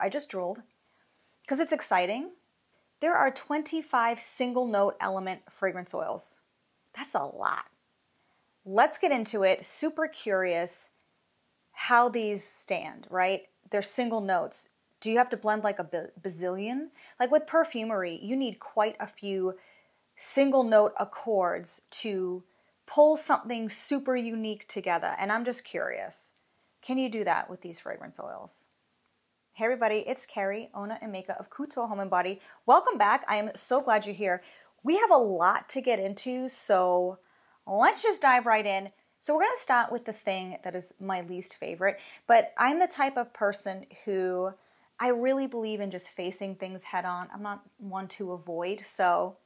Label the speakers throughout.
Speaker 1: I just drooled because it's exciting. There are 25 single note element fragrance oils. That's a lot. Let's get into it. Super curious how these stand, right? They're single notes. Do you have to blend like a bazillion? Like with perfumery, you need quite a few single note accords to pull something super unique together. And I'm just curious, can you do that with these fragrance oils? Hey everybody, it's Kerry, owner and maker of Couture Home and Body. Welcome back. I am so glad you're here. We have a lot to get into, so let's just dive right in. So we're going to start with the thing that is my least favorite, but I'm the type of person who I really believe in just facing things head on. I'm not one to avoid, so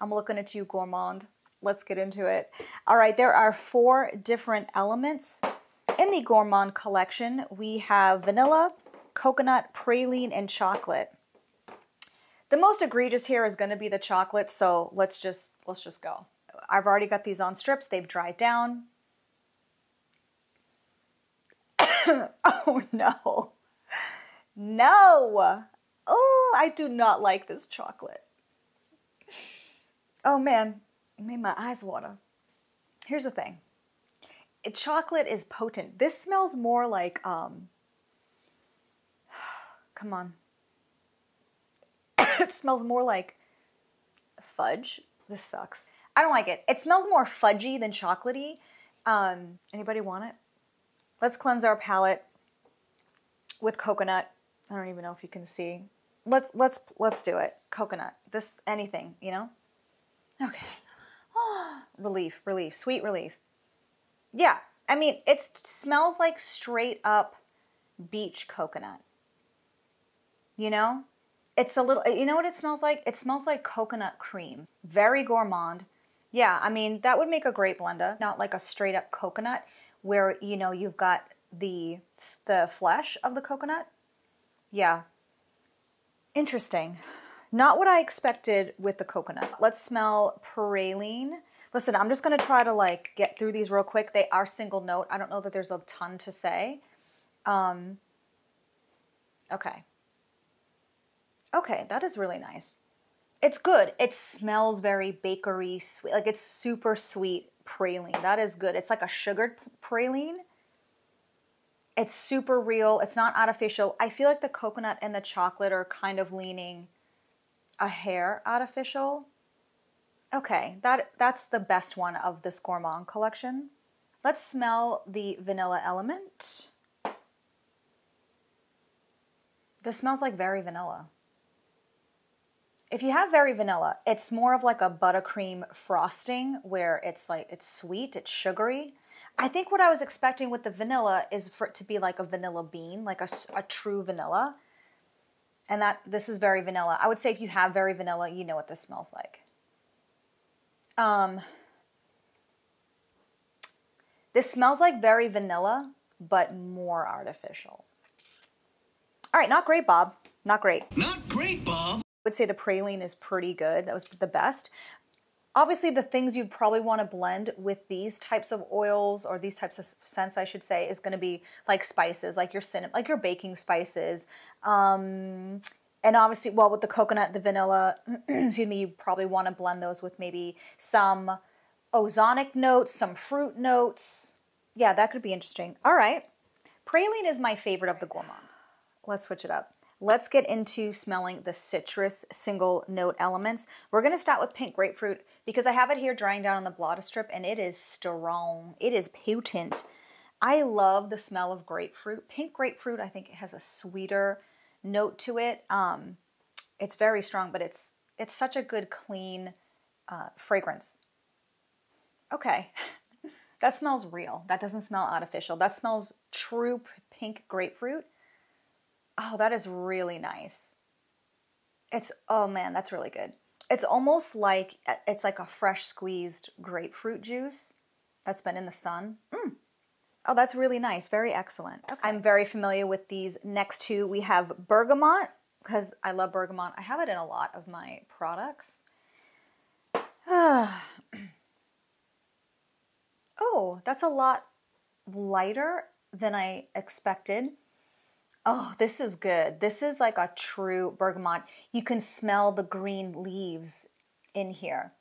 Speaker 1: I'm looking at you, Gourmand. Let's get into it. All right, there are four different elements in the Gourmand collection. We have vanilla, coconut, praline, and chocolate. The most egregious here is going to be the chocolate, so let's just let's just go. I've already got these on strips. They've dried down. oh no. No. Oh, I do not like this chocolate. Oh man, it made my eyes water. Here's the thing. Chocolate is potent. This smells more like um come on. it smells more like fudge. This sucks. I don't like it. It smells more fudgy than chocolatey. Um, anybody want it? Let's cleanse our palate with coconut. I don't even know if you can see. Let's let's let's do it. Coconut. This anything, you know? Okay. Oh, relief, relief, sweet relief. Yeah, I mean, it smells like straight up beach coconut. You know? It's a little, you know what it smells like? It smells like coconut cream. Very gourmand. Yeah, I mean, that would make a great blender. Not like a straight up coconut where, you know, you've got the the flesh of the coconut. Yeah. Interesting. Not what I expected with the coconut. Let's smell praline. Listen, I'm just going to try to like get through these real quick. They are single note. I don't know that there's a ton to say. Um, okay. Okay, that is really nice. It's good. It smells very bakery sweet. Like it's super sweet praline. That is good. It's like a sugared praline. It's super real. It's not artificial. I feel like the coconut and the chocolate are kind of leaning a hair artificial. Okay, that that's the best one of this gourmand collection. Let's smell the vanilla element. This smells like very vanilla. If you have very vanilla, it's more of like a buttercream frosting where it's like it's sweet, it's sugary. I think what I was expecting with the vanilla is for it to be like a vanilla bean, like a, a true vanilla. And that this is very vanilla. I would say if you have very vanilla, you know what this smells like. Um, this smells like very vanilla, but more artificial. All right, not great, Bob. Not great.
Speaker 2: Not great, Bob
Speaker 1: would say the praline is pretty good. That was the best. Obviously, the things you'd probably want to blend with these types of oils or these types of scents, I should say, is going to be like spices, like your cinnamon, like your baking spices. Um, and obviously, well, with the coconut, the vanilla, excuse me, you probably want to blend those with maybe some ozonic notes, some fruit notes. Yeah, that could be interesting. All right. Praline is my favorite of the gourmand. Let's switch it up. Let's get into smelling the citrus single note elements. We're going to start with pink grapefruit because I have it here drying down on the blotter strip and it is strong. It is potent. I love the smell of grapefruit. Pink grapefruit, I think it has a sweeter note to it. Um, it's very strong, but it's it's such a good clean uh, fragrance. Okay, that smells real. That doesn't smell artificial. That smells true pink grapefruit. Oh, that is really nice. It's, oh man, that's really good. It's almost like, it's like a fresh squeezed grapefruit juice that's been in the sun. Mm. Oh, that's really nice. Very excellent. Okay. I'm very familiar with these next two. We have bergamot, because I love bergamot. I have it in a lot of my products. oh, that's a lot lighter than I expected. Oh, this is good. This is like a true bergamot. You can smell the green leaves in here.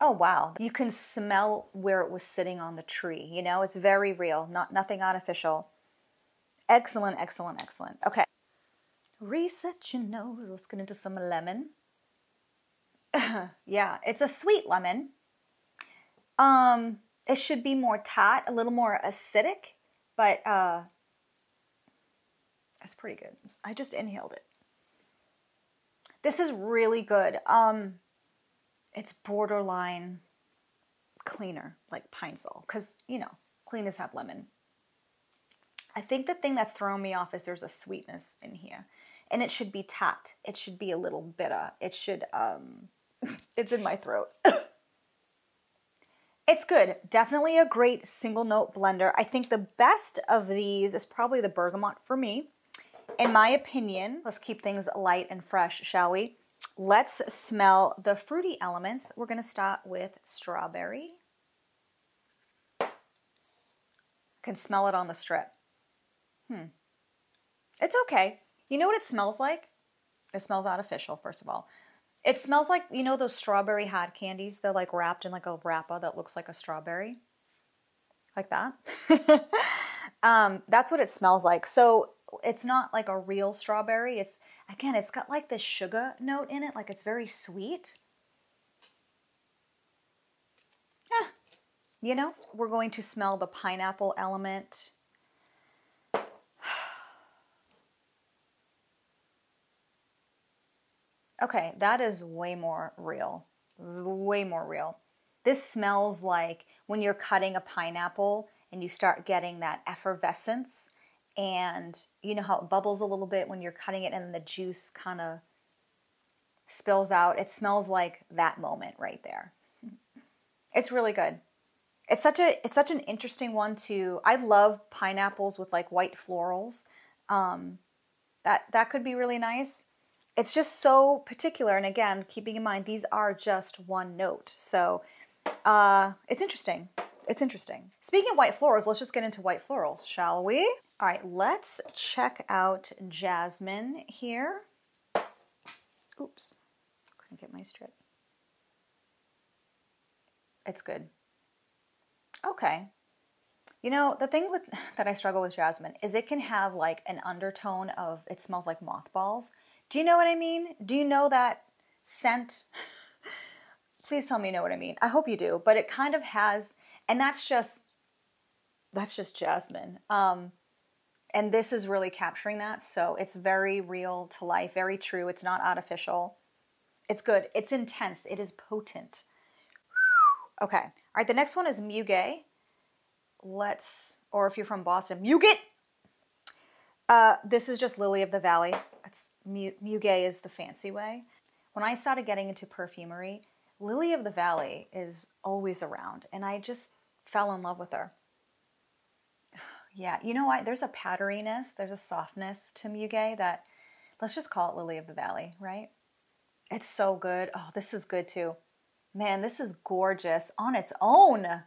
Speaker 1: Oh wow. You can smell where it was sitting on the tree. You know, it's very real, not nothing artificial. Excellent, excellent, excellent. Okay. Reset your nose. Let's get into some lemon. yeah, it's a sweet lemon. Um, it should be more tart, a little more acidic, but uh, that's pretty good. I just inhaled it. This is really good. Um, it's borderline cleaner, like Pine Sol, because you know cleaners have lemon. I think the thing that's throwing me off is there's a sweetness in here, and it should be tart. It should be a little bitter. It should. Um, it's in my throat. It's good. Definitely a great single note blender. I think the best of these is probably the bergamot for me. In my opinion, let's keep things light and fresh, shall we? Let's smell the fruity elements. We're to start with strawberry. Can smell it on the strip. Hmm. It's okay. You know what it smells like? It smells artificial, first of all. It smells like, you know, those strawberry hot candies? They're like wrapped in like a wrapper that looks like a strawberry. Like that. um, that's what it smells like. So it's not like a real strawberry. It's, again, it's got like this sugar note in it. Like it's very sweet. Yeah. You know, we're going to smell the pineapple element. Okay, that is way more real. Way more real. This smells like when you're cutting a pineapple and you start getting that effervescence and you know how it bubbles a little bit when you're cutting it and the juice kind of spills out. It smells like that moment right there. It's really good. It's such a it's such an interesting one to I love pineapples with like white florals. Um, that that could be really nice it's just so particular. And again, keeping in mind, these are just one note. So uh, it's interesting. It's interesting. Speaking of white florals, let's just get into white florals, shall we? All right, let's check out jasmine here. Oops, couldn't get my strip. It's good. Okay. You know, the thing with that I struggle with jasmine is it can have like an undertone of it smells like mothballs. Do you know what I mean? Do you know that scent? Please tell me you know what I mean. I hope you do, but it kind of has, and that's just that's just jasmine. Um, and this is really capturing that. So it's very real to life, very true. It's not artificial. It's good. It's intense. It is potent. Okay. All right. The next one is Muguet. Let's, or if you're from Boston, Muget. Uh, this is just Lily of the Valley. It's is the fancy way. When I started getting into perfumery, Lily of the Valley is always around, and I just fell in love with her. Yeah, you know what? There's a powderiness, there's a softness to Muguet that let's just call it Lily of the Valley, right? It's so good. Oh, this is good too. Man, this is gorgeous on its own.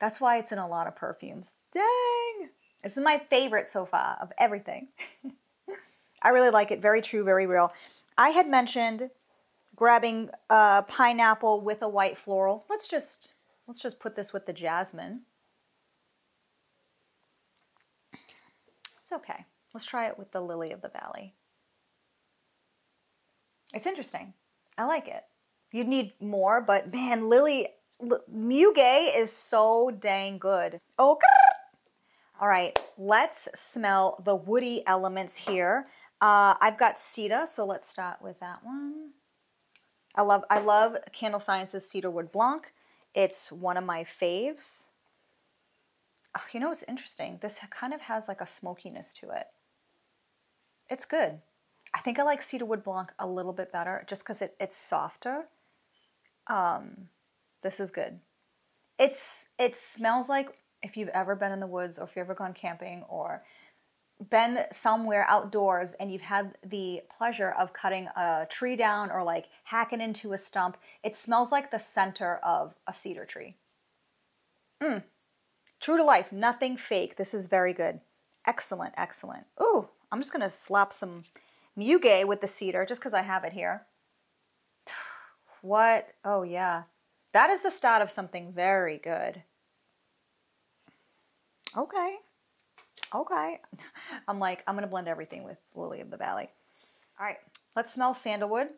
Speaker 1: That's why it's in a lot of perfumes. Dang! This is my favorite so far of everything. I really like it. Very true, very real. I had mentioned grabbing a pineapple with a white floral. Let's just let's just put this with the jasmine. It's okay. Let's try it with the lily of the valley. It's interesting. I like it. You'd need more, but man, lily Muguet is so dang good. Okay. all right, let's smell the woody elements here. Uh, I've got Cedar, so let's start with that one. I love I love CandleScience's Cedarwood Blanc. It's one of my faves. Oh, you know what's interesting? This kind of has like a smokiness to it. It's good. I think I like Cedarwood Blanc a little bit better just because it, it's softer. Um, this is good. It's It smells like if you've ever been in the woods or if you've ever gone camping or been somewhere outdoors and you've had the pleasure of cutting a tree down or like hacking into a stump, it smells like the center of a cedar tree. Mm. True to life, nothing fake. This is very good. Excellent, excellent. Ooh, I'm just gonna slap some muguet with the cedar just because I have it here. What? Oh yeah. That is the start of something very good. Okay. Okay. I'm like, I'm gonna blend everything with Lily of the Valley. All right, let's smell sandalwood.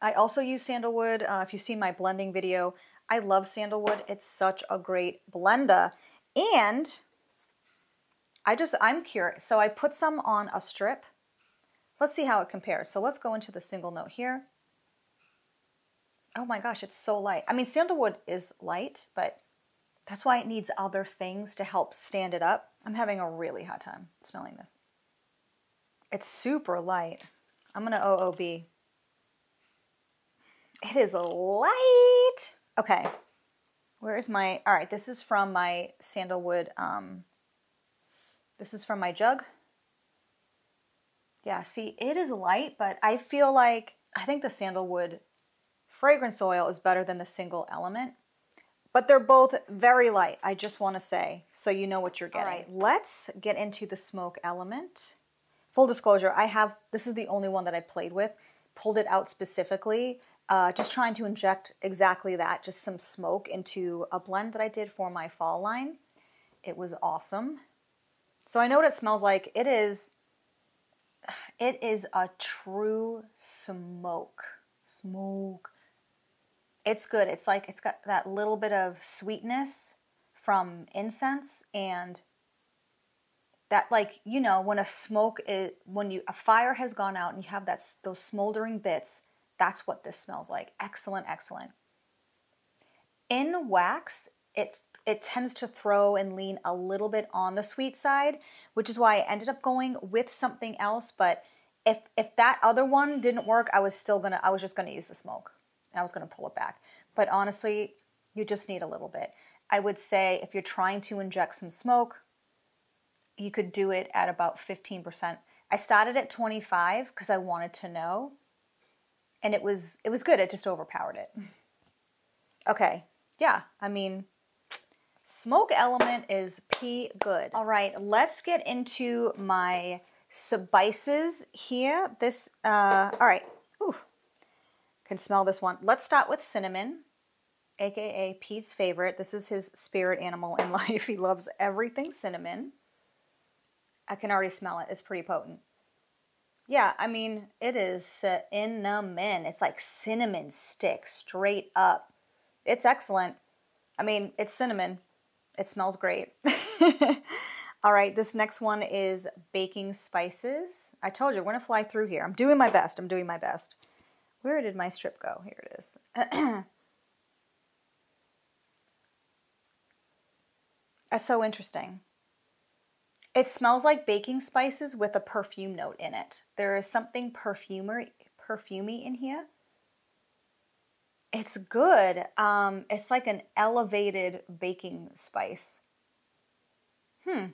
Speaker 1: I also use sandalwood. Uh, if you've seen my blending video, I love sandalwood. It's such a great blender. And I just, I'm curious. So I put some on a strip. Let's see how it compares. So let's go into the single note here. Oh my gosh, it's so light. I mean, sandalwood is light, but that's why it needs other things to help stand it up. I'm having a really hard time smelling this. It's super light. I'm to OOB. It is light. Okay. Where is my, all right, this is from my sandalwood, um, this is from my jug. Yeah, see, it is light, but I feel like, I think the sandalwood fragrance oil is better than the single element. But they're both very light, I just want to say, so you know what you're getting. All right, let's get into the smoke element. Full disclosure, I have, this is the only one that I played with, pulled it out specifically, uh, just trying to inject exactly that, just some smoke into a blend that I did for my fall line. It was awesome. So I know what it smells like. It is, it is a true smoke. Smoke it's good. It's like it's got that little bit of sweetness from incense and that like you know when a smoke is when you a fire has gone out and you have that those smoldering bits that's what this smells like. Excellent excellent. In wax it it tends to throw and lean a little bit on the sweet side which is why i ended up going with something else but if if that other one didn't work i was still gonna i was just gonna use the smoke I was going to pull it back. But honestly, you just need a little bit. I would say if you're trying to inject some smoke, you could do it at about 15%. I started at 25 because I wanted to know. And it was it was good. It just overpowered it. Okay. Yeah, I mean smoke element is p good. All right, let's get into my spices here. This uh all right. Can smell this one. Let's start with cinnamon, aka Pete's favorite. This is his spirit animal in life. He loves everything cinnamon. I can already smell it. It's pretty potent. Yeah, I mean, it is cinnamon. It's like cinnamon stick straight up. It's excellent. I mean, it's cinnamon. It smells great. All right, this next one is baking spices. I told you, we're to fly through here. I'm doing my best. I'm doing my best. Where did my strip go? Here it is. That's so interesting. It smells like baking spices with a perfume note in it. There is something perfumery, perfumey in here. It's good. Um, it's like an elevated baking spice. Hmm.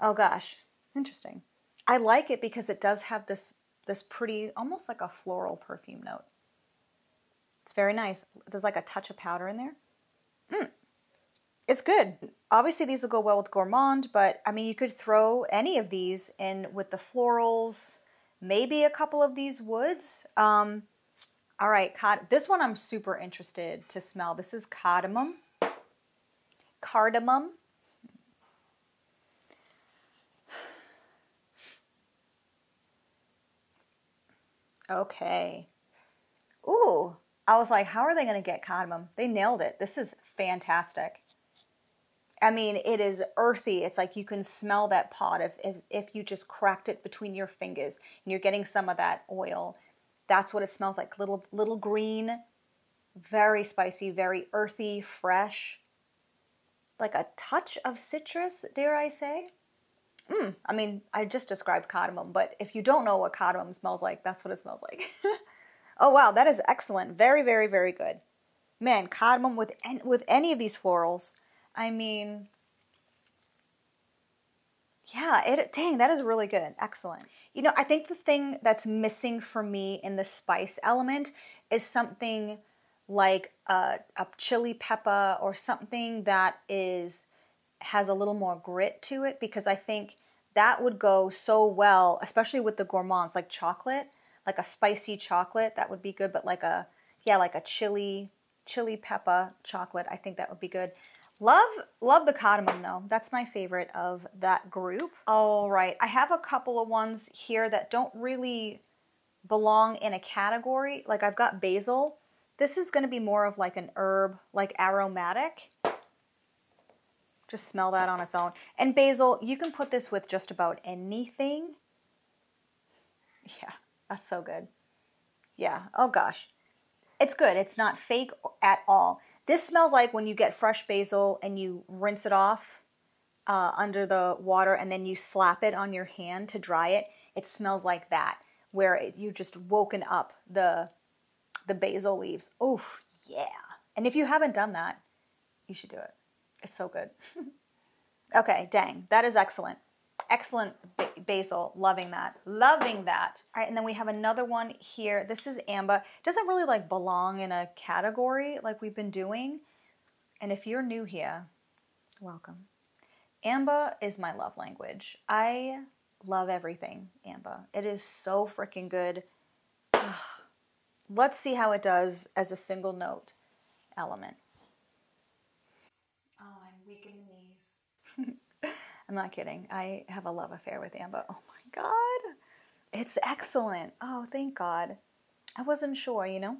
Speaker 1: Oh gosh, interesting. I like it because it does have this this pretty, almost like a floral perfume note. It's very nice. There's like a touch of powder in there. Mm. It's good. Obviously, these will go well with gourmand, but I mean, you could throw any of these in with the florals, maybe a couple of these woods. Um, all right, this one I'm super interested to smell. This is cardamom. Cardamom. Okay. Ooh, I was like, how are they going to get cardamom? They nailed it. This is fantastic. I mean, it is earthy. It's like you can smell that pot if, if, if you just cracked it between your fingers and you're getting some of that oil. That's what it smells like. Little, little green, very spicy, very earthy, fresh. Like a touch of citrus, dare I say? Mm, I mean, I just described cardamom, but if you don't know what cardamom smells like, that's what it smells like. oh wow, that is excellent. Very, very, very good. Man, cardamom with any, with any of these florals. I mean, yeah, it dang, that is really good. Excellent. You know, I think the thing that's missing for me in the spice element is something like a, a chili pepper or something that is has a little more grit to it because I think that would go so well, especially with the gourmands, like chocolate, like a spicy chocolate, that would be good, but like a, yeah, like a chili, chili pepper chocolate, I think that would be good. Love, love the cardamom though. That's my favorite of that group. All right, I have a couple of ones here that don't really belong in a category. Like I've got basil. This is gonna be more of like an herb, like aromatic. Just smell that on its own. And basil, you can put this with just about anything. Yeah, that's so good. Yeah, oh gosh. It's good. It's not fake at all. This smells like when you get fresh basil and you rinse it off uh, under the water and then you slap it on your hand to dry it. It smells like that, where it, you just woken up the the basil leaves. Oof, yeah. And if you haven't done that, you should do it. It's so good. okay, dang, that is excellent. Excellent basil, loving that, loving that. All right, and then we have another one here. This is Amber. Doesn't really like belong in a category like we've been doing. And if you're new here, welcome. Amber is my love language. I love everything Amber. It is so freaking good. Let's see how it does as a single note element. I'm not kidding. I have a love affair with Amber. Oh my God. It's excellent. Oh, thank God. I wasn't sure, you know?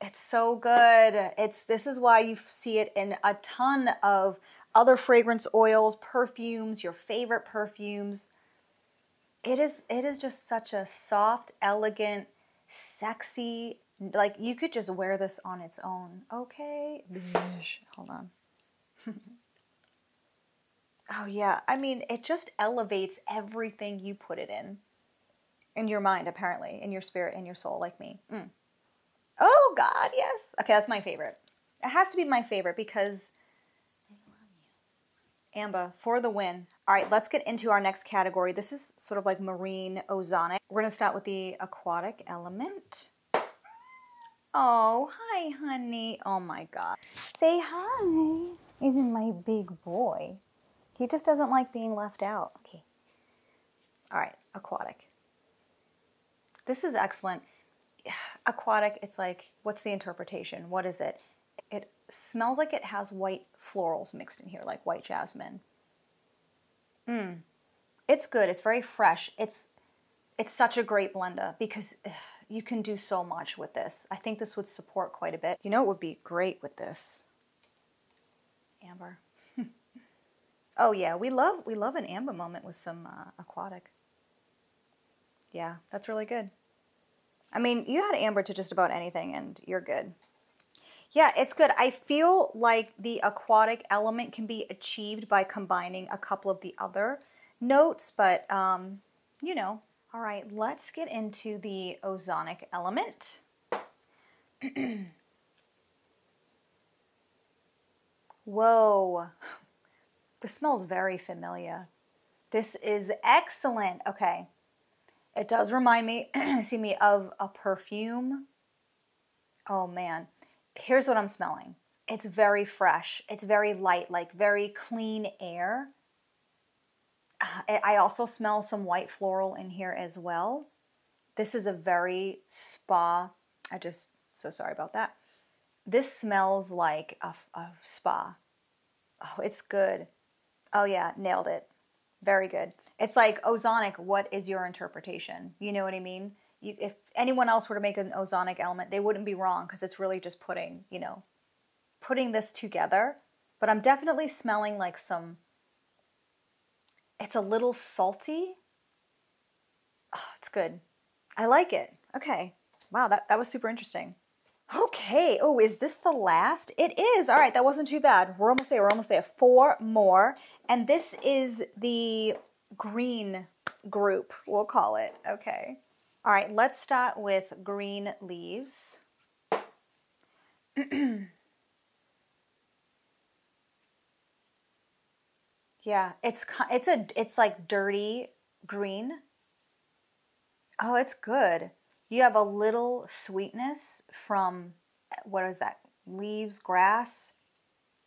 Speaker 1: It's so good. It's this is why you see it in a ton of other fragrance oils, perfumes, your favorite perfumes. It is it is just such a soft, elegant, sexy like you could just wear this on its own. Okay. Hold on. Oh, yeah. I mean, it just elevates everything you put it in. In your mind, apparently, in your spirit, in your soul, like me. Mm. Oh, God, yes. Okay, that's my favorite. It has to be my favorite because Amber for the win. All right, let's get into our next category. This is sort of like marine ozonic. We're going to start with the aquatic element. Oh, hi, honey. Oh, my God. Say hi. Isn't my big boy? He just doesn't like being left out. Okay. All right, aquatic. This is excellent. Aquatic, it's like, what's the interpretation? What is it? It smells like it has white florals mixed in here, like white jasmine. Mmm. It's good. It's very fresh. It's it's such a great blender because you can do so much with this. I think this would support quite a bit. You know it would be great with this? Amber. Oh yeah, we love we love an amber moment with some uh, aquatic. Yeah, that's really good. I mean, you had amber to just about anything, and you're good. Yeah, it's good. I feel like the aquatic element can be achieved by combining a couple of the other notes, but um, you know. All right, let's get into the ozonic element. Whoa. This smells very familiar. This is excellent. Okay. It does remind me, excuse me, of a perfume. Oh man. Here's what I'm smelling. It's very fresh. It's very light, like very clean air. Uh, I also smell some white floral in here as well. This is a very spa. I just, so sorry about that. This smells like a, a spa. Oh, it's good. Oh, yeah, nailed it. Very good. It's like ozonic, what is your interpretation? You know what I mean? You, if anyone else were to make an ozonic element, they wouldn't be wrong because it's really just putting, you know, putting this together. But I'm definitely smelling like some, it's a little salty. Oh, it's good. I like it. Okay. Wow, that, that was super interesting. Okay. Oh, is this the last? It is. All right, that wasn't too bad. We're almost there. We're almost there. Four more. And this is the green group, we'll call it. Okay. All right, let's start with green leaves. yeah, it's it's a it's like dirty green. Oh, it's good. You have a little sweetness from, what is that, leaves, grass.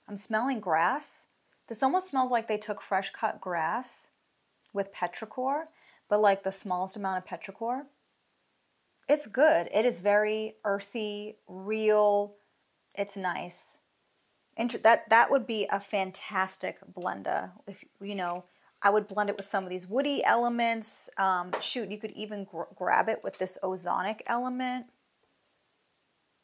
Speaker 1: I'm smelling grass. This almost smells like they took fresh cut grass with petrichor, but like the smallest amount of petrichor. It's good. It is very earthy, real. It's nice. Inter- that that would be a fantastic blender. If you know, I would blend it with some of these woody elements. Um, shoot, you could even gr- grab it with this ozonic element.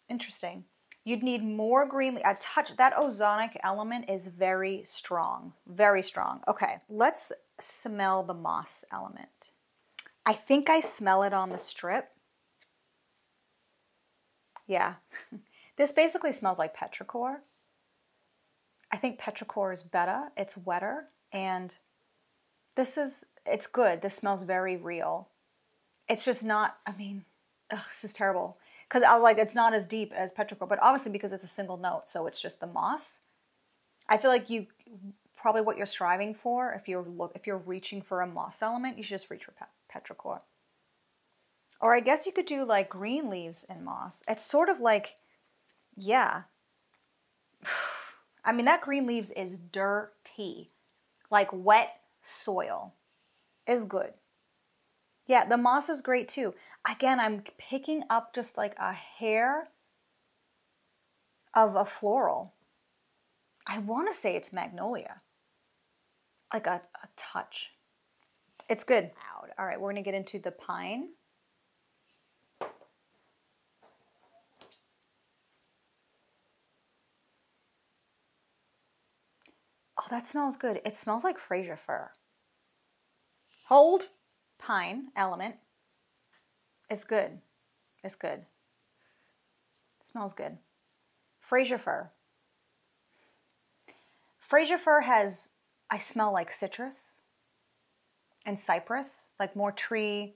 Speaker 1: Interesting. You'd need more green. A touch that ozonic element is very strong, very strong. Okay, let's smell the moss element. I think I smell it on the strip. Yeah, this basically smells like petrichor. I think petrichor is better. It's wetter, and this is it's good. This smells very real. It's just not. I mean, ugh, this is terrible because I was like, it's not as deep as petrichor, but obviously because it's a single note, so it's just the moss. I feel like you probably what you're striving for if you're look if you're reaching for a moss element, you should just reach for petrichor. Or I guess you could do like green leaves and moss. It's sort of like, yeah. I mean, that green leaves is dirty, like wet soil is good. Yeah, the moss is great too. Again, I'm picking up just like a hair of a floral. I want to say it's magnolia. Like a, a touch. It's good. All right, we're going to get into the pine. Oh, that smells good. It smells like Fraser fir. Hold pine element. It's good. It's good. It smells good. Fraser fir. Fraser fir has, I smell like citrus and cypress, like more tree.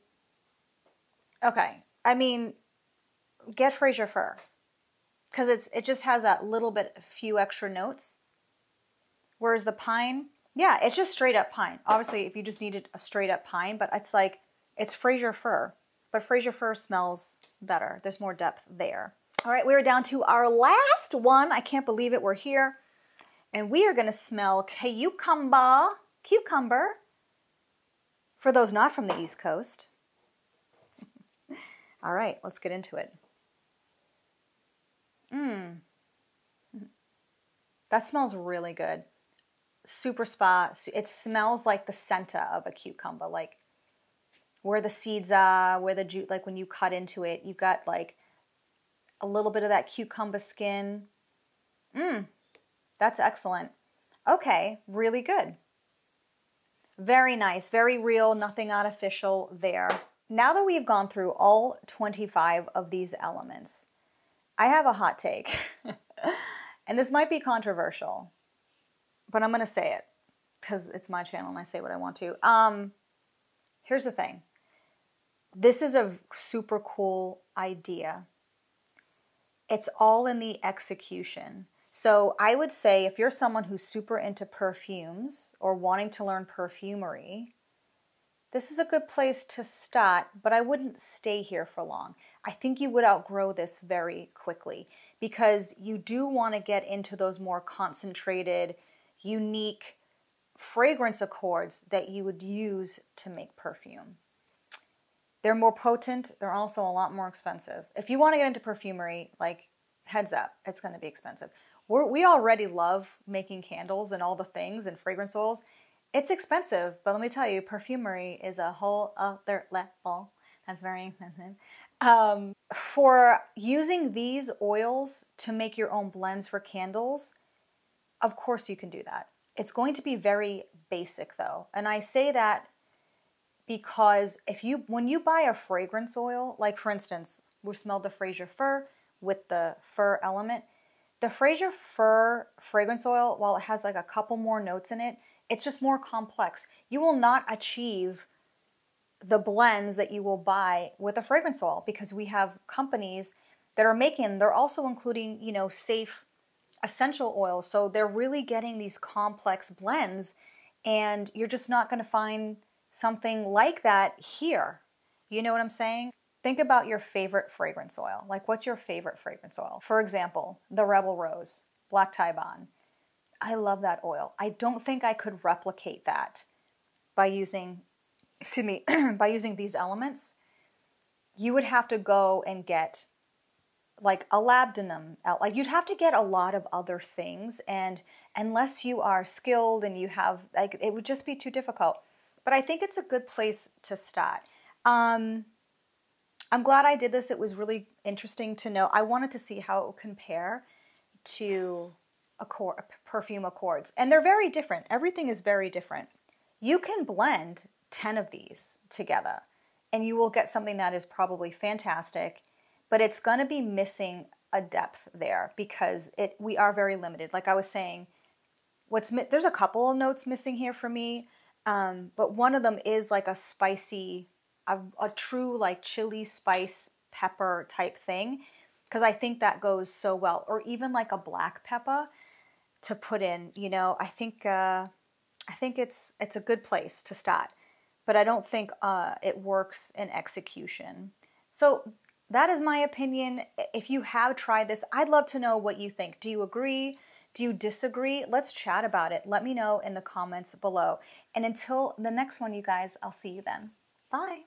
Speaker 1: Okay, I mean, get Fraser fir because it's it just has that little bit, few extra notes. Whereas the pine, yeah, it's just straight up pine. Obviously, if you just needed a straight up pine, but it's like, it's Fraser fir. But Fraser fir smells better. There's more depth there. All right, we're down to our last one. I can't believe it, we're here. And we are gonna smell cucumber, cucumber, for those not from the East Coast. All right, let's get into it. Mmm. That smells really good super spa. It smells like the center of a cucumber, like where the seeds are, where the juice, like when you cut into it, you've got like a little bit of that cucumber skin. Mmm, that's excellent. Okay, really good. Very nice, very real, nothing artificial there. Now that we've gone through all 25 of these elements, I have a hot take. and this might be controversial but I'm going to say it because it's my channel and I say what I want to. Um, here's the thing this is a super cool idea. It's all in the execution. So I would say if you're someone who's super into perfumes or wanting to learn perfumery, this is a good place to start, but I wouldn't stay here for long. I think you would outgrow this very quickly because you do want to get into those more concentrated, unique fragrance accords that you would use to make perfume. They're more potent, they're also a lot more expensive. If you want to get into perfumery, like heads up, it's going to be expensive. We're, we already love making candles and all the things and fragrance oils. It's expensive, but let me tell you, perfumery is a whole other level. That's very expensive. Um, for using these oils to make your own blends for candles, of course, you can do that. It's going to be very basic though. And I say that because if you when you buy a fragrance oil, like for instance, we smelled the Fraser fir with the fir element. The Fraser fir fragrance oil, while it has like a couple more notes in it, it's just more complex. You will not achieve the blends that you will buy with a fragrance oil because we have companies that are making, they're also including, you know, safe essential oils. So they're really getting these complex blends, and you're just not going to find something like that here. You know what I'm saying? Think about your favorite fragrance oil. Like, what's your favorite fragrance oil? For example, the Rebel Rose, Black Bond. I love that oil. I don't think I could replicate that by using, excuse me, by using these elements, you would have to go and get like a labdanum like you'd have to get a lot of other things and unless you are skilled and you have like it would just be too difficult. But i think it's a good place to start. Um, i'm glad i did this. It was really interesting to know. I wanted to see how it would compare to accord, perfume accords and they're very different. Everything is very different. You can blend 10 of these together and you will get something that is probably fantastic but it's going to be missing a depth there because it we are very limited. Like I was saying, what's there's a couple of notes missing here for me, um, but one of them is like a spicy, a, a true like chili spice pepper type thing because I think that goes so well, or even like a black pepper to put in. You know, I think uh, I think it's it's a good place to start, but I don't think uh, it works in execution. So that is my opinion. If you have tried this, I'd love to know what you think. Do you agree? Do you disagree? Let's chat about it. Let me know in the comments below. And until the next one, you guys, I'll see you then. Bye.